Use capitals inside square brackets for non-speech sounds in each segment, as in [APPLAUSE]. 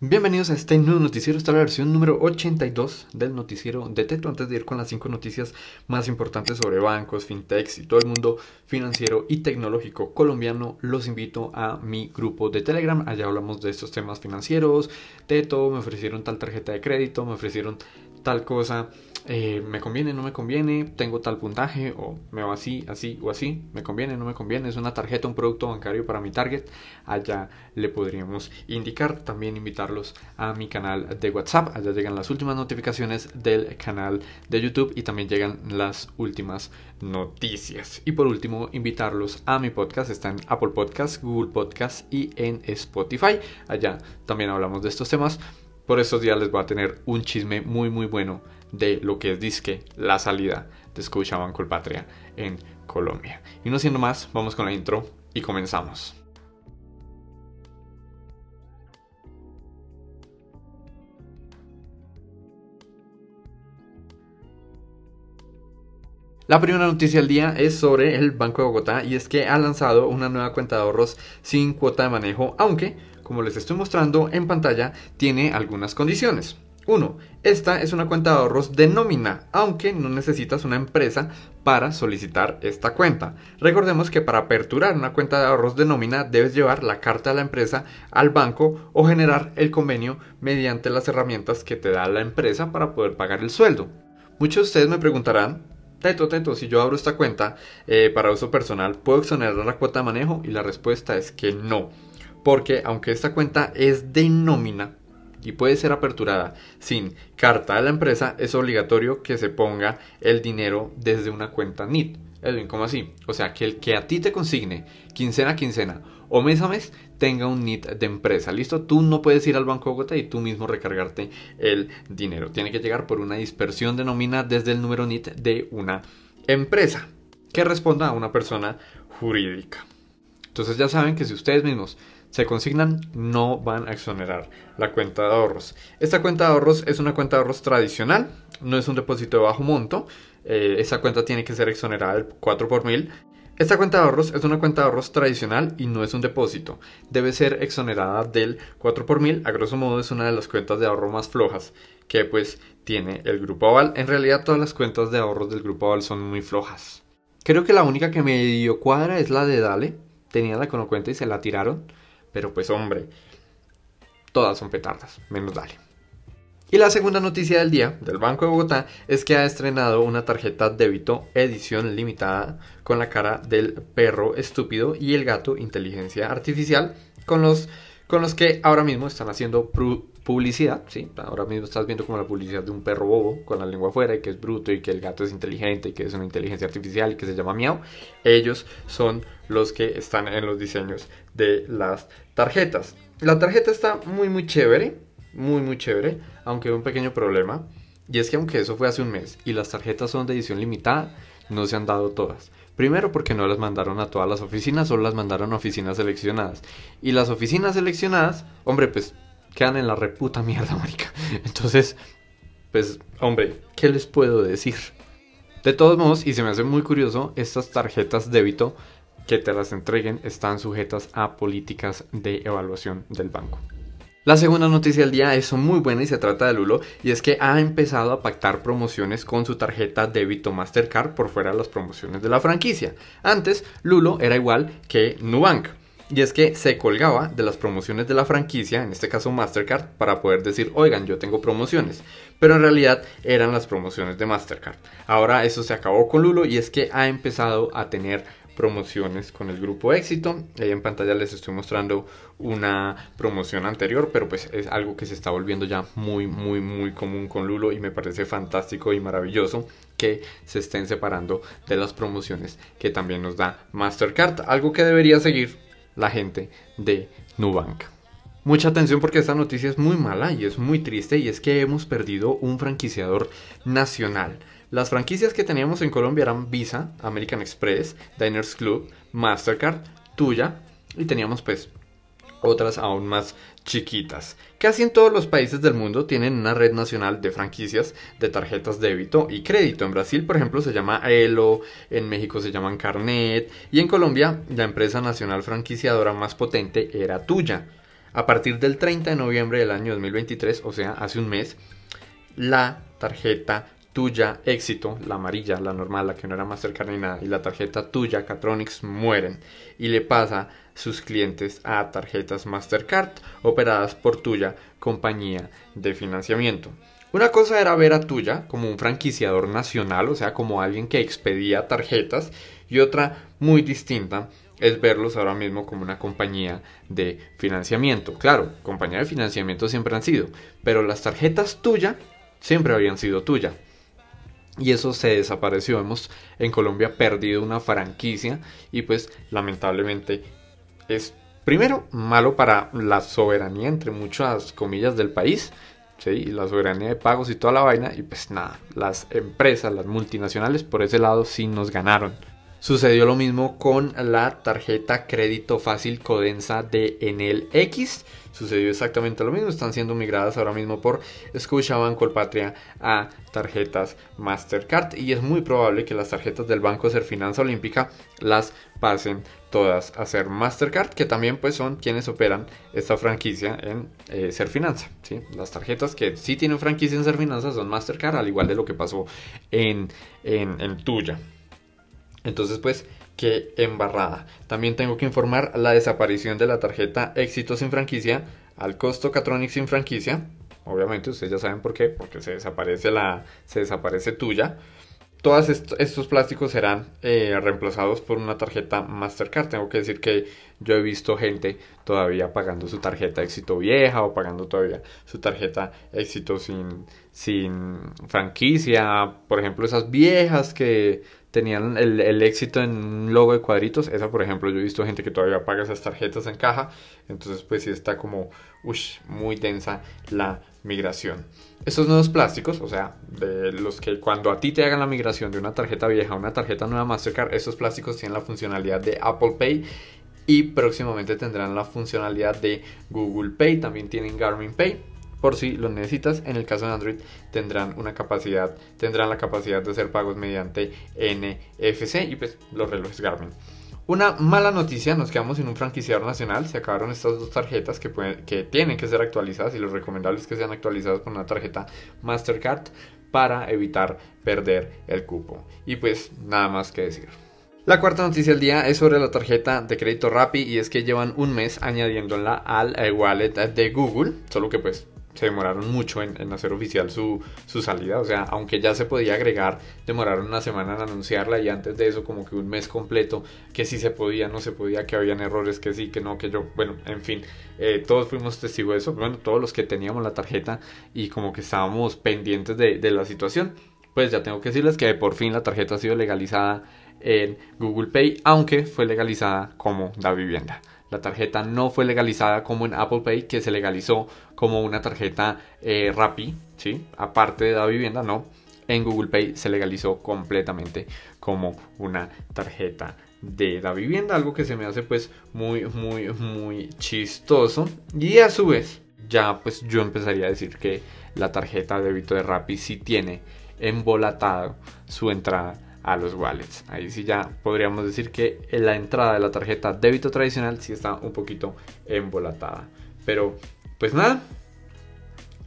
Bienvenidos a este nuevo noticiero, esta es la versión número 82 del noticiero de Teto. Antes de ir con las 5 noticias más importantes sobre bancos, fintechs y todo el mundo financiero y tecnológico colombiano, los invito a mi grupo de Telegram. Allá hablamos de estos temas financieros. Teto, me ofrecieron tal tarjeta de crédito, me ofrecieron tal cosa eh, me conviene, no me conviene, tengo tal puntaje o me va así, así o así, me conviene, no me conviene, es una tarjeta, un producto bancario para mi target, allá le podríamos indicar, también invitarlos a mi canal de WhatsApp, allá llegan las últimas notificaciones del canal de YouTube y también llegan las últimas noticias. Y por último, invitarlos a mi podcast, está en Apple Podcast, Google Podcast y en Spotify, allá también hablamos de estos temas. Por estos días les voy a tener un chisme muy muy bueno de lo que es disque la salida de Scotiabank Colpatria en Colombia. Y no siendo más, vamos con la intro y comenzamos. La primera noticia del día es sobre el Banco de Bogotá y es que ha lanzado una nueva cuenta de ahorros sin cuota de manejo, aunque, como les estoy mostrando en pantalla, tiene algunas condiciones. 1. Esta es una cuenta de ahorros de nómina, aunque no necesitas una empresa para solicitar esta cuenta. Recordemos que para aperturar una cuenta de ahorros de nómina debes llevar la carta de la empresa al banco o generar el convenio mediante las herramientas que te da la empresa para poder pagar el sueldo. Muchos de ustedes me preguntarán, Teto, Teto, si yo abro esta cuenta eh, para uso personal, ¿puedo exonerar la cuota de manejo? Y la respuesta es que no. Porque aunque esta cuenta es de nómina, y puede ser aperturada sin carta de la empresa, es obligatorio que se ponga el dinero desde una cuenta NIT. Edwin, ¿cómo así? O sea, que el que a ti te consigne quincena a quincena o mes a mes tenga un NIT de empresa. ¿Listo? Tú no puedes ir al Banco de Bogotá y tú mismo recargarte el dinero. Tiene que llegar por una dispersión de desde el número NIT de una empresa que responda a una persona jurídica. Entonces ya saben que si ustedes mismos se consignan, no van a exonerar la cuenta de ahorros. Esta cuenta de ahorros es una cuenta de ahorros tradicional, no es un depósito de bajo monto. Eh, esa cuenta tiene que ser exonerada del 4 por mil. Esta cuenta de ahorros es una cuenta de ahorros tradicional y no es un depósito. Debe ser exonerada del 4 por mil. A grosso modo es una de las cuentas de ahorro más flojas que pues tiene el grupo Aval. En realidad todas las cuentas de ahorros del grupo Aval son muy flojas. Creo que la única que me dio cuadra es la de Dale. Tenía la cuenta y se la tiraron. Pero pues hombre, todas son petardas, menos dale. Y la segunda noticia del día del Banco de Bogotá es que ha estrenado una tarjeta débito edición limitada con la cara del perro estúpido y el gato inteligencia artificial con los, con los que ahora mismo están haciendo publicidad, ¿sí? Ahora mismo estás viendo como la publicidad de un perro bobo con la lengua afuera y que es bruto y que el gato es inteligente y que es una inteligencia artificial y que se llama Miau. Ellos son los que están en los diseños de las tarjetas. La tarjeta está muy muy chévere, muy muy chévere, aunque hay un pequeño problema. Y es que aunque eso fue hace un mes y las tarjetas son de edición limitada, no se han dado todas. Primero porque no las mandaron a todas las oficinas, solo las mandaron a oficinas seleccionadas. Y las oficinas seleccionadas, hombre, pues quedan en la reputa mierda, [LAUGHS] marica. Entonces, pues, hombre, ¿qué les puedo decir? De todos modos, y se me hace muy curioso, estas tarjetas débito que te las entreguen están sujetas a políticas de evaluación del banco. La segunda noticia del día es muy buena y se trata de Lulo y es que ha empezado a pactar promociones con su tarjeta débito Mastercard por fuera de las promociones de la franquicia. Antes Lulo era igual que Nubank. Y es que se colgaba de las promociones de la franquicia, en este caso Mastercard, para poder decir, oigan, yo tengo promociones. Pero en realidad eran las promociones de Mastercard. Ahora eso se acabó con Lulo y es que ha empezado a tener promociones con el grupo éxito. Ahí en pantalla les estoy mostrando una promoción anterior, pero pues es algo que se está volviendo ya muy, muy, muy común con Lulo y me parece fantástico y maravilloso que se estén separando de las promociones que también nos da Mastercard, algo que debería seguir la gente de Nubank. Mucha atención porque esta noticia es muy mala y es muy triste y es que hemos perdido un franquiciador nacional. Las franquicias que teníamos en Colombia eran Visa, American Express, Diners Club, Mastercard, Tuya y teníamos pues otras aún más chiquitas. Casi en todos los países del mundo tienen una red nacional de franquicias de tarjetas débito y crédito. En Brasil, por ejemplo, se llama Elo, en México se llaman Carnet y en Colombia la empresa nacional franquiciadora más potente era Tuya. A partir del 30 de noviembre del año 2023, o sea, hace un mes, la tarjeta tuya éxito, la amarilla, la normal, la que no era Mastercard ni nada, y la tarjeta tuya Catronics mueren y le pasa sus clientes a tarjetas Mastercard operadas por tuya compañía de financiamiento. Una cosa era ver a tuya como un franquiciador nacional, o sea, como alguien que expedía tarjetas, y otra muy distinta es verlos ahora mismo como una compañía de financiamiento. Claro, compañía de financiamiento siempre han sido, pero las tarjetas tuya siempre habían sido tuya. Y eso se desapareció. Hemos en Colombia perdido una franquicia y pues lamentablemente es primero malo para la soberanía entre muchas comillas del país. ¿sí? la soberanía de pagos y toda la vaina. Y pues nada, las empresas, las multinacionales por ese lado sí nos ganaron. Sucedió lo mismo con la tarjeta crédito fácil Codensa de Enel X. Sucedió exactamente lo mismo. Están siendo migradas ahora mismo por Scotiabank Colpatria a tarjetas Mastercard. Y es muy probable que las tarjetas del Banco Finanza Olímpica las pasen todas a ser Mastercard, que también pues son quienes operan esta franquicia en eh, Ser Finanza. ¿sí? Las tarjetas que sí tienen franquicia en Ser Finanza son Mastercard, al igual de lo que pasó en, en, en Tuya. Entonces, pues, qué embarrada. También tengo que informar la desaparición de la tarjeta Éxito sin franquicia al costo Catronic sin franquicia. Obviamente, ustedes ya saben por qué, porque se desaparece la se desaparece tuya. Todos estos plásticos serán eh, reemplazados por una tarjeta Mastercard. Tengo que decir que yo he visto gente todavía pagando su tarjeta éxito vieja o pagando todavía su tarjeta éxito sin, sin franquicia. Por ejemplo, esas viejas que tenían el, éxito en un logo de cuadritos. Esa, por ejemplo, yo he visto gente que todavía paga esas tarjetas en caja. Entonces, pues sí está como muy densa la migración. Estos nuevos plásticos, o sea, de los que cuando a ti te hagan la migración de una tarjeta vieja a una tarjeta nueva Mastercard, estos plásticos tienen la funcionalidad de Apple Pay y próximamente tendrán la funcionalidad de Google Pay. También tienen Garmin Pay por si lo necesitas. En el caso de Android tendrán una capacidad, tendrán la capacidad de hacer pagos mediante NFC y pues los relojes Garmin. Una mala noticia, nos quedamos sin un franquiciador nacional, se acabaron estas dos tarjetas que, que tienen que ser actualizadas y lo recomendable es que sean actualizadas con una tarjeta Mastercard para evitar perder el cupo. Y pues nada más que decir. La cuarta noticia del día es sobre la tarjeta de crédito Rappi y es que llevan un mes añadiéndola al wallet de Google, solo que pues se demoraron mucho en, hacer oficial su, salida. O sea, aunque ya se podía agregar, demoraron una semana en anunciarla y antes de eso como que un mes completo, que sí se podía, no se podía, que habían errores, que sí, que no, que yo, bueno, en fin, eh, todos fuimos testigos de eso, bueno, todos los que teníamos la tarjeta y como que estábamos pendientes de, de la situación, pues ya tengo que decirles que por fin la tarjeta ha sido legalizada en Google Pay, aunque fue legalizada como da vivienda. La tarjeta no fue legalizada como en Apple Pay, que se legalizó como una tarjeta eh, Rappi, ¿sí? aparte de la vivienda, no. En Google Pay se legalizó completamente como una tarjeta de la vivienda, algo que se me hace pues muy, muy, muy chistoso. Y a su vez, ya pues yo empezaría a decir que la tarjeta de débito de Rappi sí tiene embolatado su entrada a los wallets. Ahí sí ya podríamos decir que la entrada de la tarjeta débito tradicional sí está un poquito embolatada. Pero pues nada,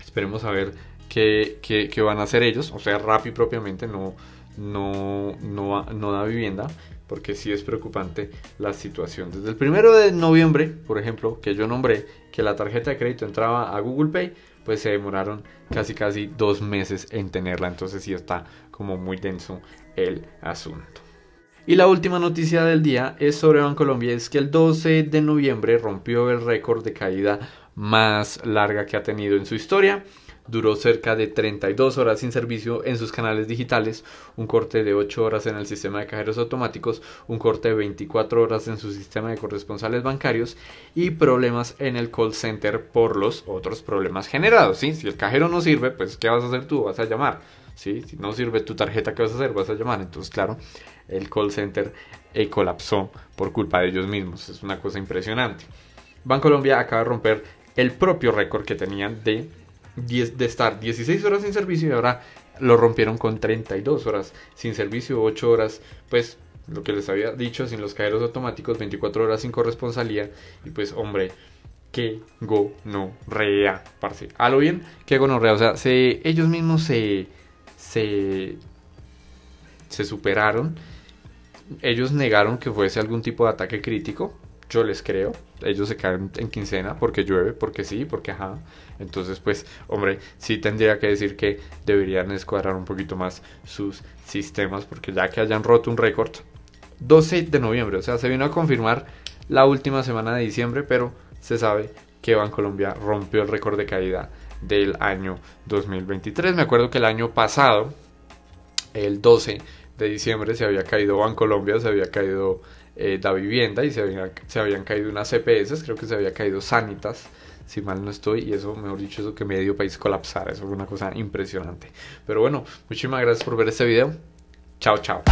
esperemos a ver qué, qué, van a hacer ellos. O sea, Rappi propiamente no, no, no, no da vivienda porque sí es preocupante la situación. Desde el primero de noviembre, por ejemplo, que yo nombré que la tarjeta de crédito entraba a Google Pay, pues se demoraron casi casi dos meses en tenerla. Entonces sí está como muy denso el asunto. Y la última noticia del día es sobre Bancolombia, es que el 12 de noviembre rompió el récord de caída más larga que ha tenido en su historia duró cerca de 32 horas sin servicio en sus canales digitales, un corte de 8 horas en el sistema de cajeros automáticos, un corte de 24 horas en su sistema de corresponsales bancarios y problemas en el call center por los otros problemas generados. ¿sí? Si el cajero no sirve, pues ¿qué vas a hacer tú? Vas a llamar. ¿sí? Si no sirve tu tarjeta, ¿qué vas a hacer? Vas a llamar. Entonces, claro, el call center eh, colapsó por culpa de ellos mismos. Es una cosa impresionante. Bancolombia acaba de romper el propio récord que tenían de de estar 16 horas sin servicio y ahora lo rompieron con 32 horas sin servicio, 8 horas, pues lo que les había dicho, sin los cajeros automáticos, 24 horas sin corresponsalía y pues hombre, que gonorrea, parce. A lo bien, que gonorrea. O sea, se, ellos mismos se, se, se superaron. Ellos negaron que fuese algún tipo de ataque crítico. Yo les creo. Ellos se caen en quincena porque llueve, porque sí, porque ajá. Entonces, pues, hombre, sí tendría que decir que deberían escuadrar un poquito más sus sistemas, porque ya que hayan roto un récord, 12 de noviembre, o sea, se vino a confirmar la última semana de diciembre, pero se sabe que Bancolombia rompió el récord de caída del año 2023. Me acuerdo que el año pasado, el 12 de diciembre, se había caído Bancolombia, se había caído eh, Da Vivienda y se, se habían caído unas CPS, creo que se había caído Sanitas si mal no estoy, y eso, mejor dicho, eso que medio país colapsara, eso fue una cosa impresionante. Pero bueno, muchísimas gracias por ver este video. Chao, chao.